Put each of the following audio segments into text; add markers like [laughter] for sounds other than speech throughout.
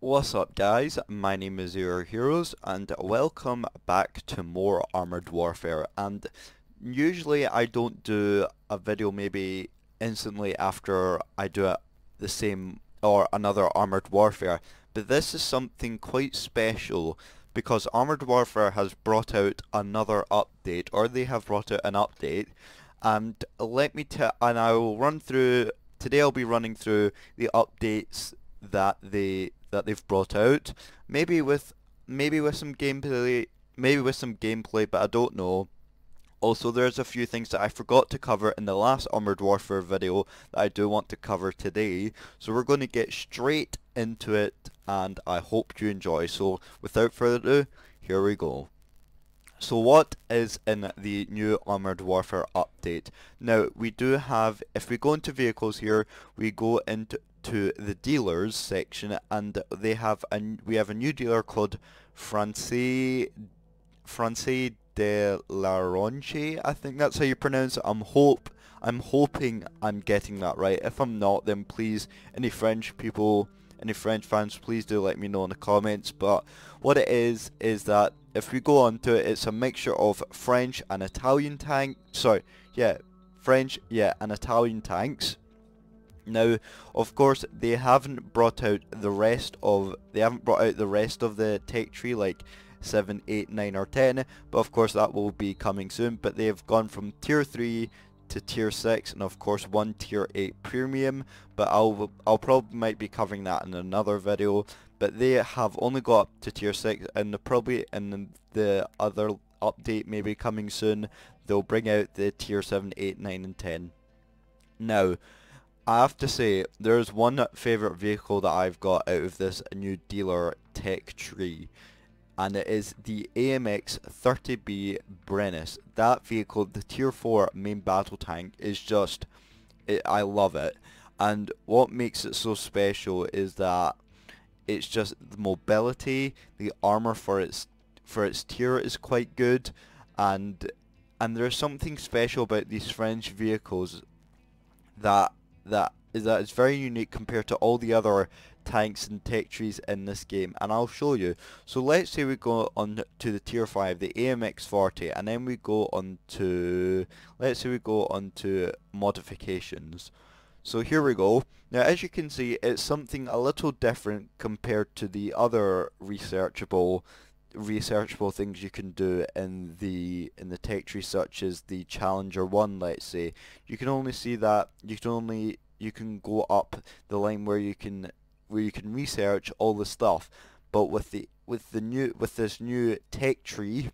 What's up guys, my name is Zero Heroes and welcome back to more Armored Warfare. And usually I don't do a video maybe instantly after I do it the same or another Armored Warfare but this is something quite special because Armored Warfare has brought out another update or they have brought out an update and let me tell and I will run through today I'll be running through the updates that they that they've brought out. Maybe with maybe with some gameplay, maybe with some gameplay, but I don't know. Also, there's a few things that I forgot to cover in the last Armored Warfare video that I do want to cover today. So we're going to get straight into it, and I hope you enjoy. So without further ado, here we go. So what is in the new Armored Warfare update? Now we do have, if we go into vehicles here, we go into to the dealers section and they have a, we have a new dealer called Francais, Francais de la Ronche, I think that's how you pronounce it. I'm hope I'm hoping I'm getting that right. If I'm not, then please, any French people, any French fans, please do let me know in the comments. But what it is, is that if we go on to it, it's a mixture of French and Italian tank. Sorry, yeah, French, yeah, and Italian tanks. Now, of course, they haven't brought out the rest of they haven't brought out the rest of the tech tree like 7, 8, 9 or 10, but of course that will be coming soon, but they've gone from tier 3 to tier 6 and of course one tier 8 premium, but I'll I'll probably might be covering that in another video, but they have only got up to tier 6 and probably in the other update maybe coming soon, they'll bring out the tier 7, 8, 9 and 10. Now, I have to say, there's one favourite vehicle that I've got out of this new dealer tech tree, and it is the AMX 30B Brennus. That vehicle, the tier 4 main battle tank, is just, it, I love it. And what makes it so special is that it's just the mobility, the armor for its for its tier is quite good, and and there's something special about these French vehicles that that is that it's very unique compared to all the other tanks and tech trees in this game and I'll show you. So let's say we go on to the tier 5, the AMX 40 and then we go on to, let's say we go on to modifications. So here we go. Now as you can see it's something a little different compared to the other researchable researchable things you can do in the in the tech tree such as the Challenger 1 let's say you can only see that you can only you can go up the line where you can where you can research all the stuff. But with the with the new with this new tech tree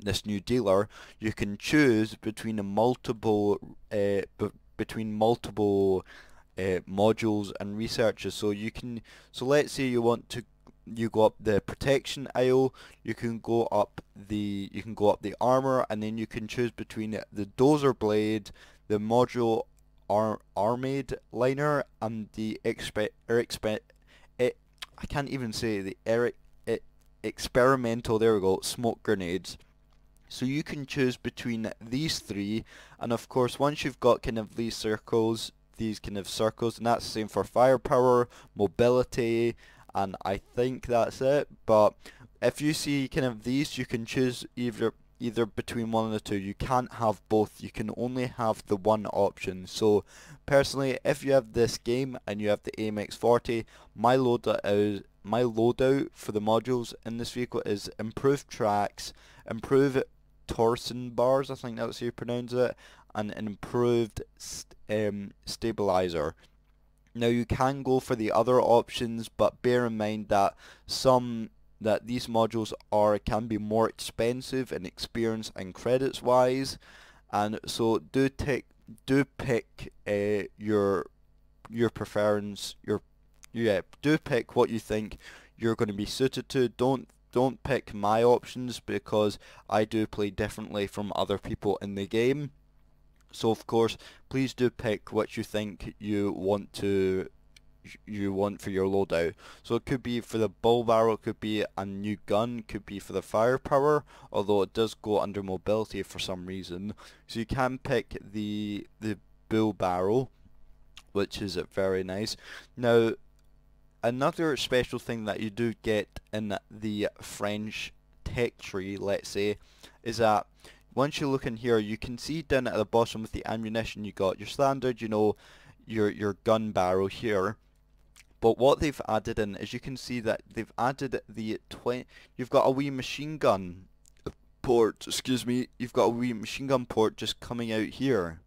this new dealer you can choose between a multiple uh, between multiple uh, modules and researches so you can so let's say you want to you go up the protection aisle, you can go up the you can go up the armor, and then you can choose between the dozer blade, the module ar armade liner, and the expe er, expe it, I can't even say the eric it, experimental. There we go, smoke grenades. So you can choose between these three, and of course once you've got kind of these circles, these kind of circles, and that's the same for firepower, mobility, and I think that's it but if you see kind of these you can choose either either between one of the two. You can't have both. You can only have the one option. So personally if you have this game and you have the AMX40 my loadout is my loadout for the modules in this vehicle is improved tracks improved torsion bars I think that's how you pronounce it and an improved st um, stabilizer. Now you can go for the other options, but bear in mind that some that these modules are can be more expensive in experience and credits wise, and so do take do pick uh, your your preference your yeah do pick what you think you're going to be suited to. Don't don't pick my options because I do play differently from other people in the game. So of course, please do pick what you think you want to you want for your loadout. So it could be for the bull barrel, it could be a new gun, could be for the firepower, although it does go under mobility for some reason. So you can pick the the bull barrel, which is very nice. Now, another special thing that you do get in the French tech tree, let's say, is that once you look in here, you can see down at the bottom with the ammunition you got your standard, you know, your your gun barrel here. But what they've added in is you can see that they've added the 20, you've got a wee machine gun port, excuse me, you've got a wee machine gun port just coming out here.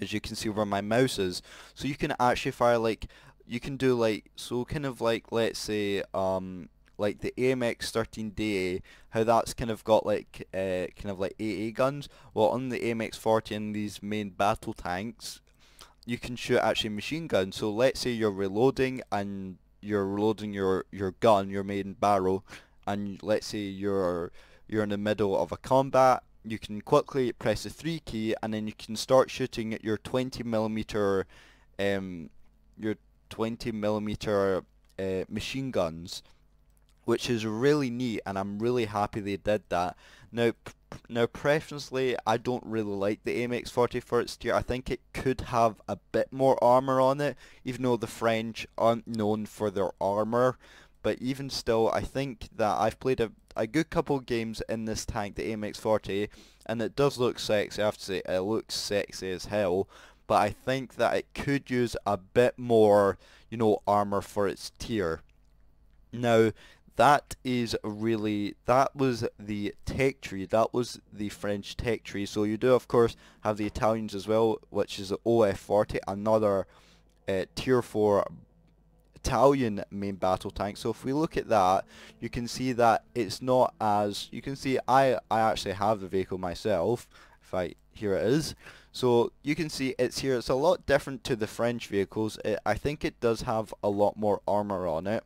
As you can see where my mouse is. So you can actually fire like, you can do like, so kind of like, let's say, um, like the AMX 13DA, how that's kind of got like, uh, kind of like AA guns. Well, on the AMX 40 and these main battle tanks, you can shoot actually machine guns. So let's say you're reloading and you're reloading your, your gun, your main barrel, and let's say you're you're in the middle of a combat, you can quickly press the 3 key and then you can start shooting at your 20 millimeter um, your 20 millimeter uh, machine guns which is really neat and I'm really happy they did that. Now, now preferably, I don't really like the AMX-40 for its tier. I think it could have a bit more armor on it, even though the French aren't known for their armor. But even still, I think that I've played a, a good couple games in this tank, the AMX-40, and it does look sexy. I have to say, it looks sexy as hell. But I think that it could use a bit more, you know, armor for its tier. Now, that is really that was the tech tree that was the french tech tree. So you do of course have the italians as well which is the OF-40 another uh, tier 4 italian main battle tank. So if we look at that you can see that it's not as you can see i i actually have the vehicle myself if i here it is. So you can see it's here. It's a lot different to the french vehicles. It, i think it does have a lot more armor on it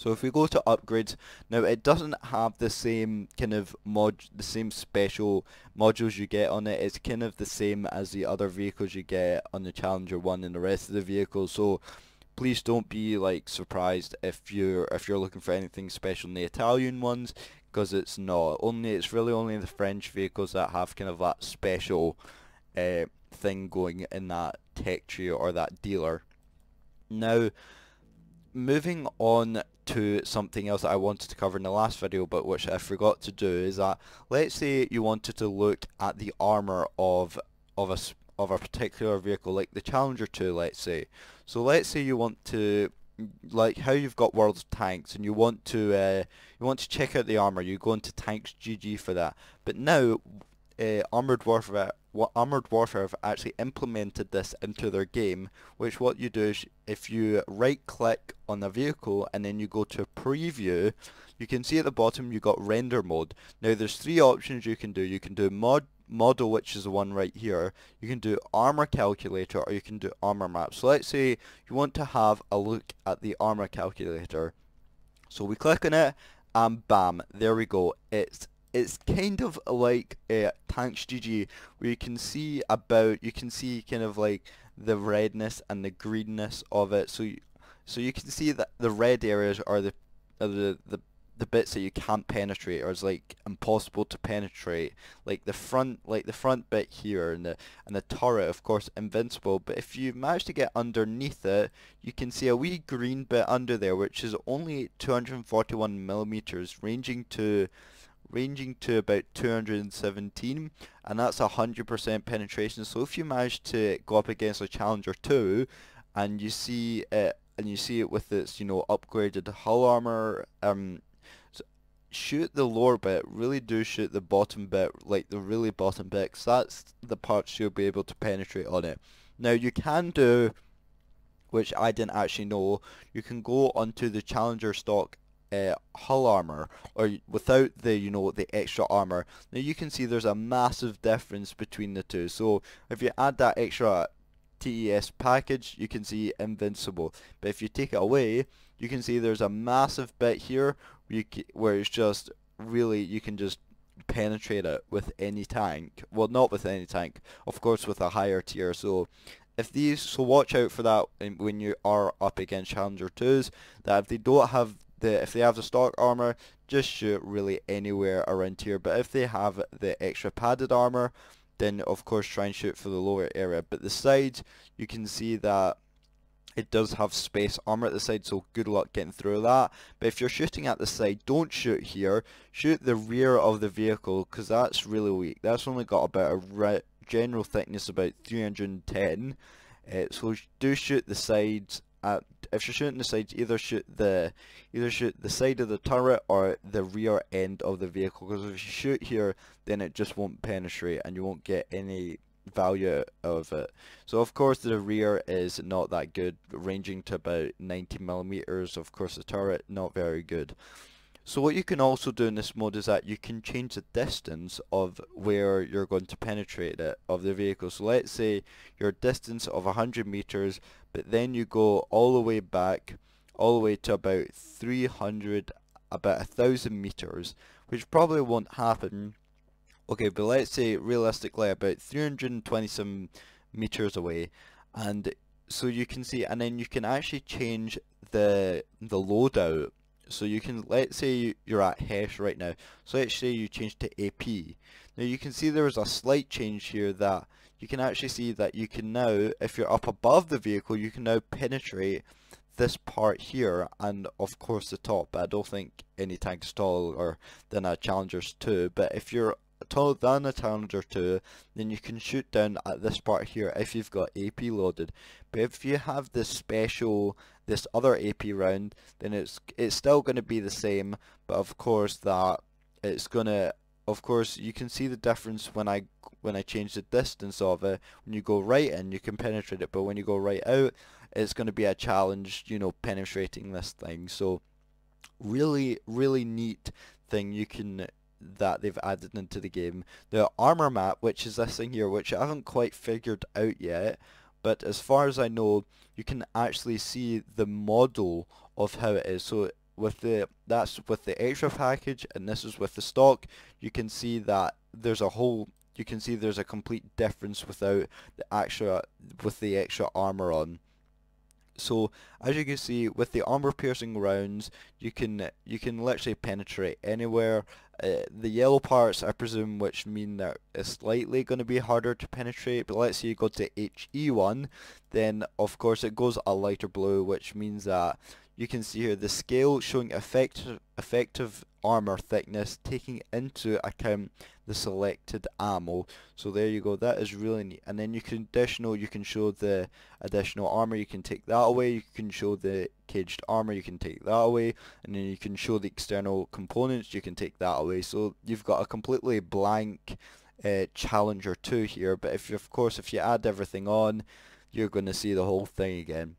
so if we go to upgrades, now it doesn't have the same kind of mod, the same special modules you get on it. It's kind of the same as the other vehicles you get on the Challenger 1 and the rest of the vehicles. So please don't be like surprised if you're if you're looking for anything special in the Italian ones because it's not. Only it's really only the French vehicles that have kind of that special uh, thing going in that tech tree or that dealer. Now, moving on to something else that I wanted to cover in the last video but which I forgot to do is that let's say you wanted to look at the armor of of a of a particular vehicle like the Challenger 2 let's say. So let's say you want to like how you've got World of Tanks and you want to uh, you want to check out the armor you go into Tanks GG for that. But now uh, Armored Warfare what Armored Warfare have actually implemented this into their game, which what you do is if you right click on a vehicle and then you go to preview, you can see at the bottom you got render mode. Now there's three options you can do. You can do mod model which is the one right here. You can do armor calculator or you can do armor map. So let's say you want to have a look at the armor calculator. So we click on it and bam, there we go. It's it's kind of like uh, Tanks GG, where you can see about, you can see kind of like the redness and the greenness of it. So, you, so you can see that the red areas are the are the the the bits that you can't penetrate or it's like impossible to penetrate like the front like the front bit here and the and the turret of course invincible but if you manage to get underneath it you can see a wee green bit under there which is only 241 millimeters ranging to ranging to about 217 and that's a 100% penetration. So if you manage to go up against a Challenger 2 and you see it and you see it with its you know upgraded hull armor um shoot the lower bit really do shoot the bottom bit like the really bottom bit cause that's the parts you'll be able to penetrate on it. Now you can do which I didn't actually know you can go onto the Challenger stock uh, hull armor or without the you know the extra armor now you can see there's a massive difference between the two. So if you add that extra TES package you can see invincible. But if you take it away you can see there's a massive bit here where, where it's just really you can just penetrate it with any tank. Well not with any tank of course with a higher tier. So if these, so watch out for that when you are up against Challenger 2s, that if they don't have if they have the stock armor, just shoot really anywhere around here. But if they have the extra padded armor, then of course try and shoot for the lower area. But the sides, you can see that it does have space armor at the side, so good luck getting through that. But if you're shooting at the side, don't shoot here. Shoot the rear of the vehicle, because that's really weak. That's only got about a general thickness about 310. Uh, so do shoot the sides. At, if you're shooting the sides, either shoot the either shoot the side of the turret or the rear end of the vehicle. Because if you shoot here, then it just won't penetrate, and you won't get any value of it. So of course the rear is not that good, ranging to about 90 millimeters. Of course the turret not very good. So what you can also do in this mode is that you can change the distance of where you're going to penetrate it of the vehicle. So let's say your distance of 100 meters, but then you go all the way back, all the way to about 300, about a thousand meters, which probably won't happen Okay, but let's say realistically about 327 meters away, and so you can see, and then you can actually change the the loadout. So you can, let's say you're at HESH right now, so let's say you change to AP. Now you can see there is a slight change here that you can actually see that you can now, if you're up above the vehicle, you can now penetrate this part here and of course the top. But I don't think any tank is taller than a Challenger's 2, but if you're taller than a Challenger 2, then you can shoot down at this part here if you've got AP loaded. But if you have this special, this other AP round, then it's it's still going to be the same, but of course that it's going to of course you can see the difference when I when I change the distance of it when you go right in you can penetrate it but when you go right out it's going to be a challenge you know penetrating this thing so really really neat thing you can that they've added into the game. The armor map, which is this thing here, which I haven't quite figured out yet, but as far as I know, you can actually see the model of how it is. So with the that's with the extra package, and this is with the stock. You can see that there's a whole. You can see there's a complete difference without the extra with the extra armor on. So as you can see with the armor piercing rounds you can you can literally penetrate anywhere. Uh, the yellow parts I presume which mean that it's slightly going to be harder to penetrate but let's say you go to HE1 then of course it goes a lighter blue which means that you can see here the scale showing effective, effective armor thickness taking into account the selected ammo. So there you go, that is really neat. And then you can additional, you can show the additional armor, you can take that away, you can show the caged armor, you can take that away, and then you can show the external components, you can take that away. So you've got a completely blank uh, Challenger 2 here, but if you, of course if you add everything on, you're going to see the whole thing again.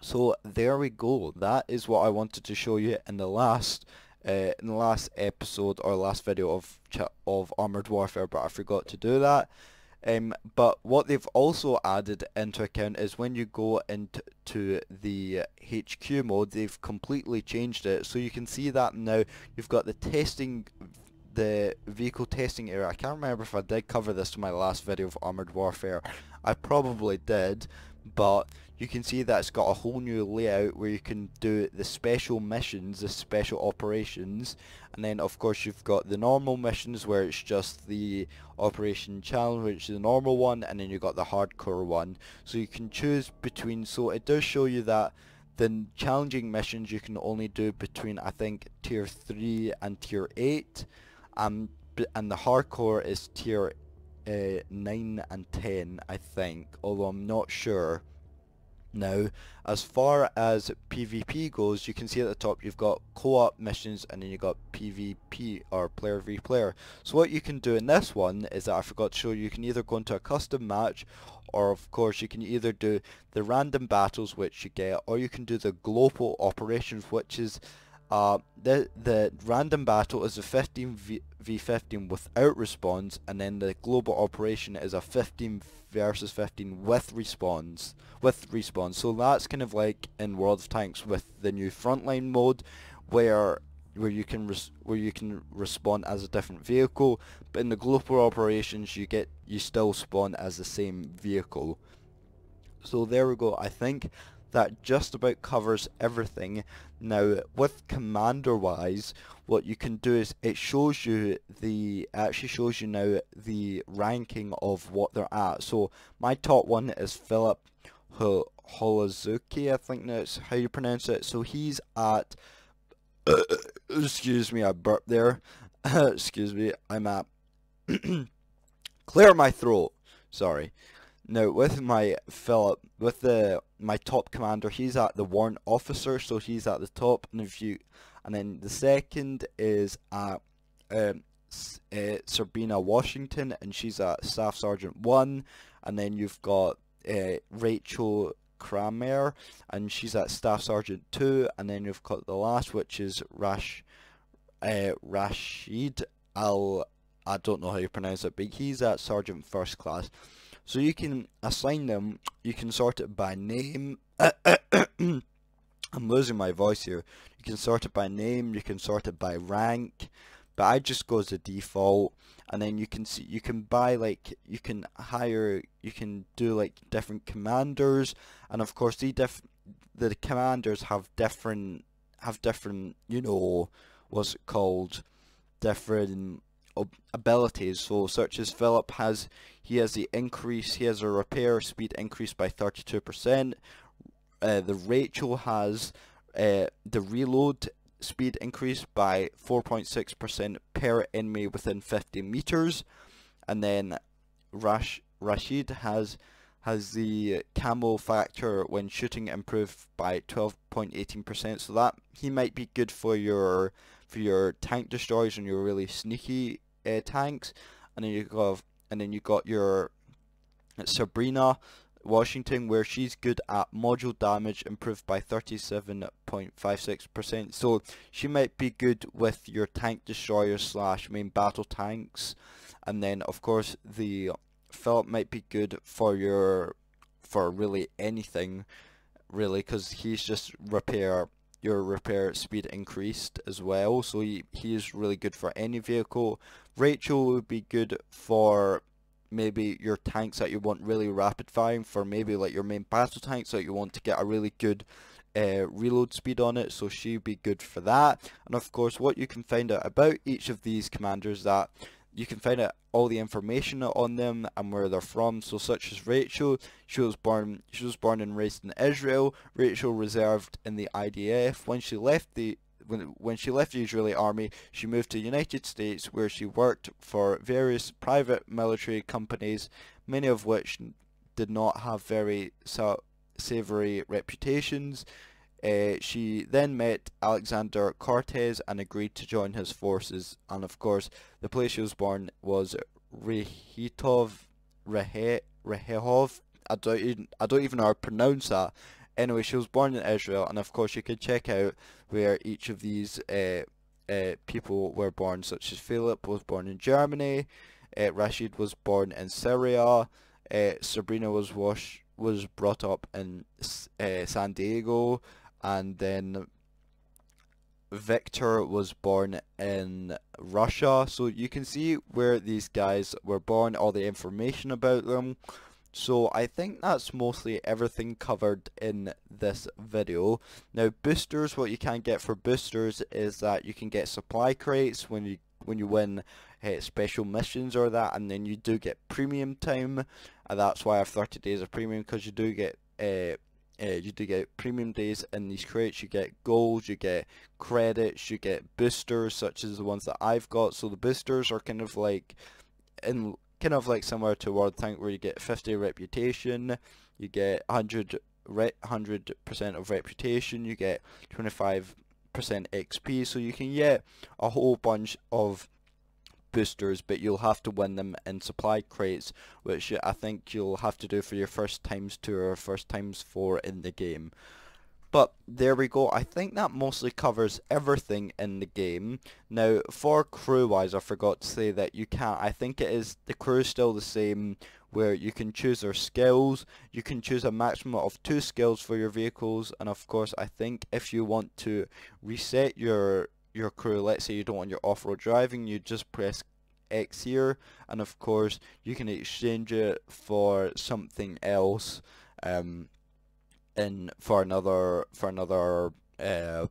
So there we go. That is what I wanted to show you in the last uh, in the last episode or last video of of Armored Warfare, but I forgot to do that. Um, but what they've also added into account is when you go into the HQ mode, they've completely changed it. So you can see that now you've got the testing, the vehicle testing area. I can't remember if I did cover this in my last video of Armored Warfare. I probably did, but you can see that it's got a whole new layout where you can do the special missions, the special operations, and then of course you've got the normal missions where it's just the operation challenge, which is the normal one, and then you've got the hardcore one. So you can choose between, so it does show you that the challenging missions you can only do between I think tier 3 and tier 8, um, and the hardcore is tier uh, 9 and 10 I think, although I'm not sure. Now, as far as PvP goes, you can see at the top you've got co-op missions and then you've got PvP or player v player. So what you can do in this one is that I forgot to show you, can either go into a custom match or of course you can either do the random battles which you get or you can do the global operations which is uh, the the random battle is a 15 v, v15 without response, and then the global operation is a 15 versus 15 with response. With response, so that's kind of like in World of Tanks with the new frontline mode, where where you can where you can respawn as a different vehicle, but in the global operations you get you still spawn as the same vehicle. So there we go. I think that just about covers everything. Now with commander wise what you can do is it shows you the actually shows you now the ranking of what they're at. So my top one is Philip Holazuki I think that's how you pronounce it. So he's at [coughs] excuse me I burped there. [coughs] excuse me I'm at [coughs] clear my throat. Sorry. Now with my Philip, with the my top commander, he's at the warrant officer, so he's at the top. And if you, and then the second is at um, uh, Sabrina Washington, and she's at Staff Sergeant one. And then you've got uh, Rachel Kramer, and she's at Staff Sergeant two. And then you've got the last, which is Rash, uh, Rashid Al. I don't know how you pronounce it, but he's at Sergeant First Class. So you can assign them, you can sort it by name. [coughs] I'm losing my voice here. You can sort it by name, you can sort it by rank, but I just go as a default and then you can see you can buy like you can hire you can do like different commanders and of course the diff the commanders have different have different you know what's it called different abilities. So such as Philip has, he has the increase, he has a repair speed increase by 32%. Uh, the Rachel has uh, the reload speed increase by 4.6% per enemy within 50 meters. And then Rash Rashid has has the camo factor when shooting improved by 12.18%. So that he might be good for your for your tank destroyers and your really sneaky uh, tanks, and then you got and then you got your Sabrina Washington, where she's good at module damage, improved by 37.56%. So she might be good with your tank destroyer slash main battle tanks, and then of course the Philip might be good for your for really anything, really, because he's just repair your repair speed increased as well. So he, he is really good for any vehicle Rachel would be good for maybe your tanks that you want really rapid firing for maybe like your main battle tanks that you want to get a really good uh, reload speed on it so she'd be good for that and of course what you can find out about each of these commanders that you can find out all the information on them and where they're from. So such as Rachel, she was born she was born and raised in Israel. Rachel reserved in the IDF. When she left the when, when she left the Israeli army, she moved to the United States where she worked for various private military companies, many of which did not have very savory reputations. Uh, she then met Alexander Cortez and agreed to join his forces. And of course, the place she was born was Rehitov, Rehe, Rehehov. I don't even I don't even know how to pronounce that. Anyway, she was born in Israel, and of course, you can check out where each of these uh, uh, people were born, such as Philip was born in Germany, uh, Rashid was born in Syria, uh, Sabrina was wash, was brought up in uh, San Diego, and then Victor was born in Russia. So you can see where these guys were born all the information about them so I think that's mostly everything covered in this video. Now boosters, what you can get for boosters is that you can get supply crates when you when you win uh, special missions or that and then you do get premium time and that's why I have 30 days of premium because you do get uh, uh, you do get premium days in these crates, you get gold, you get credits, you get boosters such as the ones that I've got. So the boosters are kind of like in kind of like similar to World Tank where you get 50 reputation, you get 100 100% of reputation, you get 25% XP, so you can get a whole bunch of boosters, but you'll have to win them in supply crates, which I think you'll have to do for your first times two or first times four in the game. But there we go, I think that mostly covers everything in the game. Now, for crew-wise, I forgot to say that you can't, I think it is, the crew is still the same, where you can choose their skills, you can choose a maximum of two skills for your vehicles, and of course, I think if you want to reset your your crew, let's say you don't want your off-road driving, you just press X here, and of course, you can exchange it for something else, um, in for another for another uh,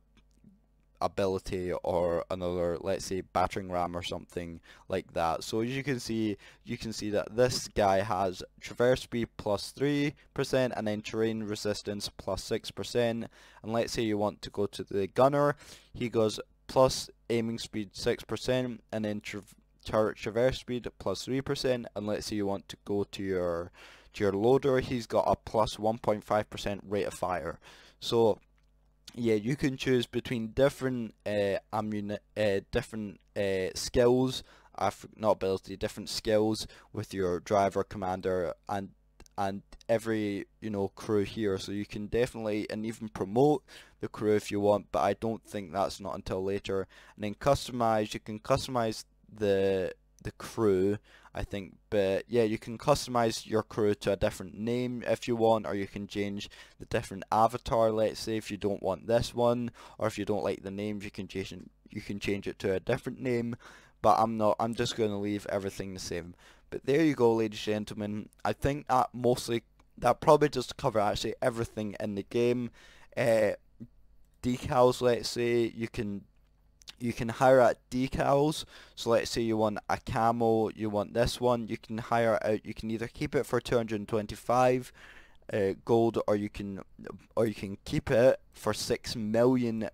ability or another let's say battering ram or something like that. So as you can see you can see that this guy has traverse speed plus 3% and then terrain resistance plus 6% and let's say you want to go to the gunner he goes plus aiming speed 6% and then tra tra traverse speed plus 3% and let's say you want to go to your your loader he's got a plus 1.5% rate of fire so yeah, you can choose between different uh, ammuni- uh, different uh, skills, not ability, different skills with your driver, commander, and and every you know crew here. So you can definitely and even promote the crew if you want, but I don't think that's not until later. And then customize, you can customize the the crew I think. But yeah you can customize your crew to a different name if you want or you can change the different avatar let's say if you don't want this one or if you don't like the names you can change you can change it to a different name. But I'm not I'm just going to leave everything the same. But there you go ladies and gentlemen. I think that mostly that probably just cover actually everything in the game. Uh, decals let's say you can you can hire out decals. So let's say you want a camo you want this one you can hire out. You can either keep it for 225 uh, gold or you can or you can keep it for 6 million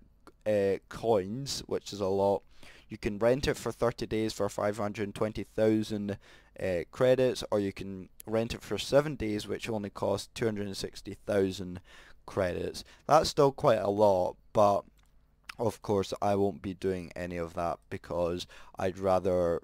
uh, coins which is a lot. You can rent it for 30 days for 520,000 uh, credits or you can rent it for 7 days which only costs 260,000 credits. That's still quite a lot but of course, I won't be doing any of that because I'd rather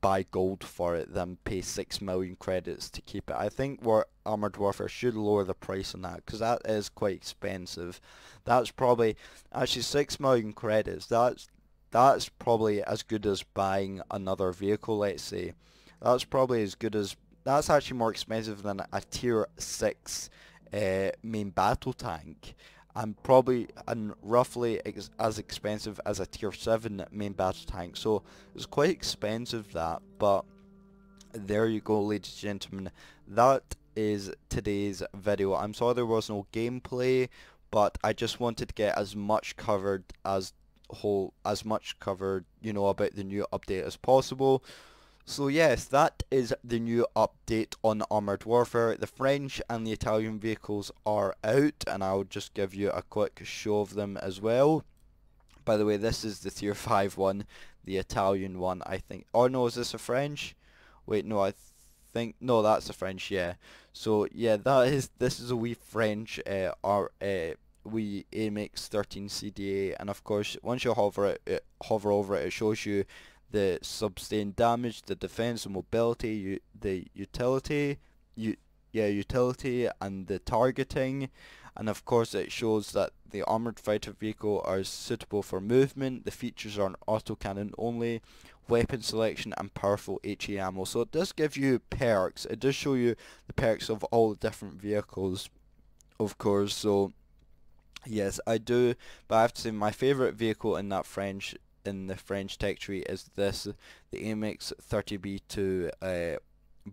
buy gold for it than pay 6 million credits to keep it. I think War Armored Warfare should lower the price on that because that is quite expensive. That's probably, actually 6 million credits, that's, that's probably as good as buying another vehicle, let's say. That's probably as good as, that's actually more expensive than a tier 6 uh, main battle tank and probably and roughly ex as expensive as a tier 7 main battle tank. So it's quite expensive that but there you go ladies and gentlemen. That is today's video. I'm sorry there was no gameplay but I just wanted to get as much covered as whole as much covered you know about the new update as possible so yes, that is the new update on Armoured Warfare. The French and the Italian vehicles are out and I'll just give you a quick show of them as well. By the way, this is the tier [laughs] 5 one, the Italian one I think. Oh no, is this a French? Wait, no, I think, no that's a French, yeah. So yeah, that is, this is a wee French, uh, our, uh, we AMX 13 CDA and of course once you hover it, it hover over it it shows you the sustained damage, the defense, the mobility, the utility, you, yeah, utility, and the targeting. And of course it shows that the armored fighter vehicle are suitable for movement, the features are an autocannon only, weapon selection and powerful HE ammo. So it does give you perks, it does show you the perks of all the different vehicles of course. So yes I do, but I have to say my favourite vehicle in that French in the French tech tree is this, the AMX 30B2 uh,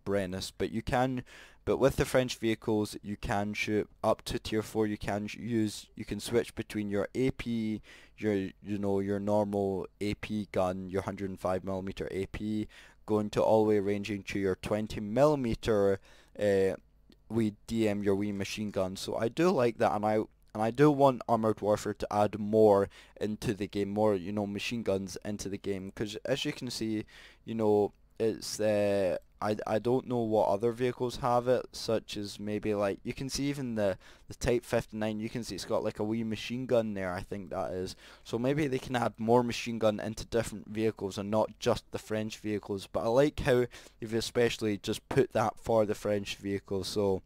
Brennus, but you can, but with the French vehicles, you can shoot up to tier 4, you can use, you can switch between your AP, your, you know, your normal AP gun, your 105mm AP, going to all the way ranging to your 20mm uh, we DM your wee machine gun. So I do like that, and I and I do want Armored Warfare to add more into the game, more, you know, machine guns into the game. Because as you can see, you know, it's, uh, I, I don't know what other vehicles have it, such as maybe like, you can see even the, the Type 59, you can see it's got like a wee machine gun there, I think that is. So maybe they can add more machine gun into different vehicles and not just the French vehicles. But I like how you've especially just put that for the French vehicles, so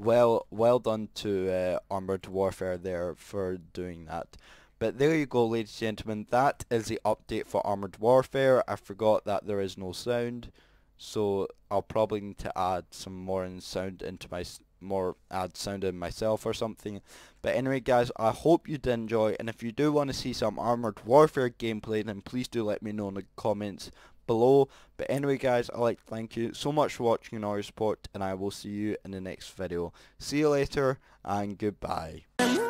well well done to uh, Armored Warfare there for doing that. But there you go ladies and gentlemen, that is the update for Armored Warfare. I forgot that there is no sound, so I'll probably need to add some more sound into my more add sound in myself or something. But anyway guys, I hope you did enjoy and if you do want to see some Armored Warfare gameplay then please do let me know in the comments below. But anyway guys, I'd like to thank you so much for watching and all your support and I will see you in the next video. See you later and goodbye.